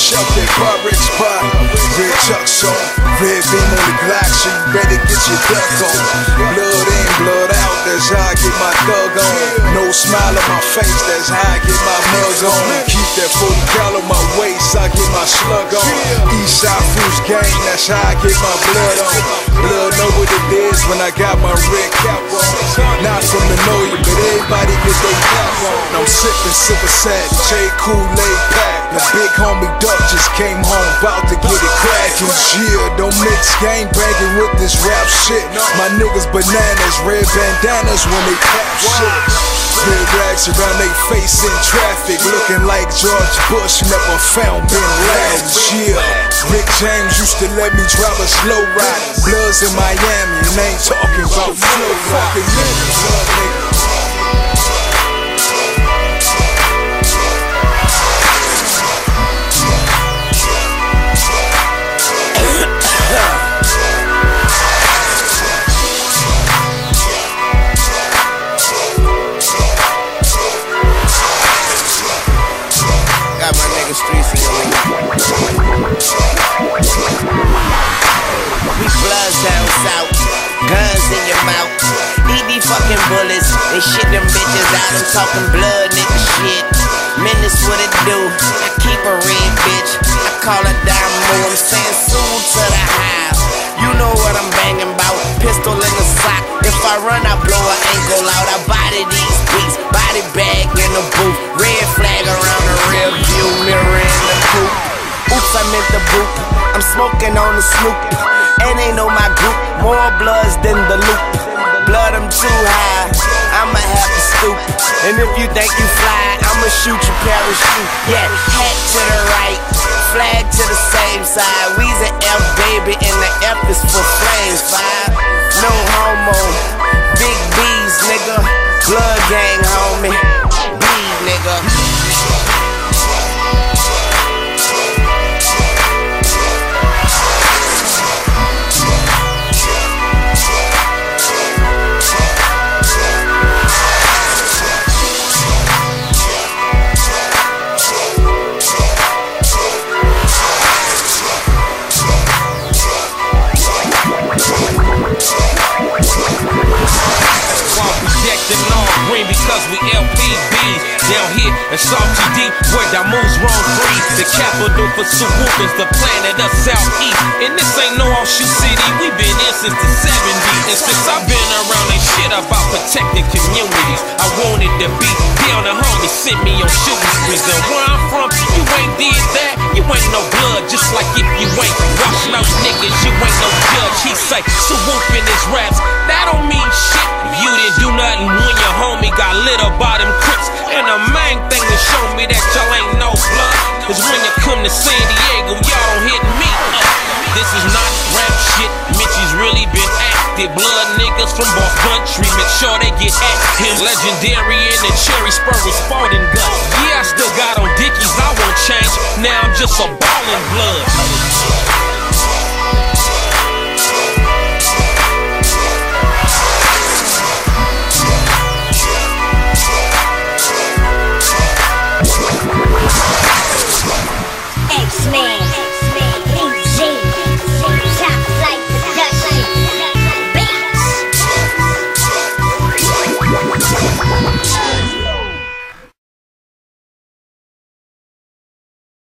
shelf, that Pyrex pot. Red chucks on, red beam on the Glock, so you better get your duck on. Blood in, blood out, that's how I get my thug on. No smile on my face, that's how I get my mug on. Keep that 40 cal on my waist, I get my slug on. Eastside Fruits gang, that's how I get my blood on. Blood know what it is when I got my red cap on. Not from the know you, but everybody get their cap on. I'm sipping Silver Set, J. Kool-Aid pack. The big homie Duck just came home, bout to get it crackin'. Yeah, don't mix gang banging with this rap shit. My niggas bananas, red bandanas when they clap shit. Red rags around they face in traffic, looking like George Bush never found Bin Laden. Yeah, Rick James used to let me drive a slow ride. Bloods in Miami, and ain't talking about flow fucking niggas. And shit them bitches out. I'm talking blood, nigga shit. Menace what it do. Keep a red bitch. I call her Damu. I'm saying soon to the hive. You know what I'm banging about. Pistol in the sock. If I run, I blow her ankle out. I body these beats. Body bag in the booth. Red flag around the rear view mirror in the coupe. Oops, I meant the boot. I'm smoking on the snoop. And And if you think you fly, I'ma shoot you parachute. Yeah, hat to the right. Flag to the same side. We's an F baby, and the F is for flames. Five. Green because we LPBs down here in Salty Deep where the moves roam free. The capital for Swoop is the planet of Southeast. And this ain't no offshoot city, we been in since the 70s. And since I've been around they shit about protecting communities. I wanted to be down the homie sent me on shooting sprees. And where I'm from, you ain't did that, you ain't no blood. Just like if you ain't washing those niggas, you ain't no judge. He say, Swoop Blood niggas from Boss Country, make sure they get active. Legendary in the cherry spur with sporting guts. Yeah, I still got on Dickies, I won't change. Now I'm just a ballin' blood.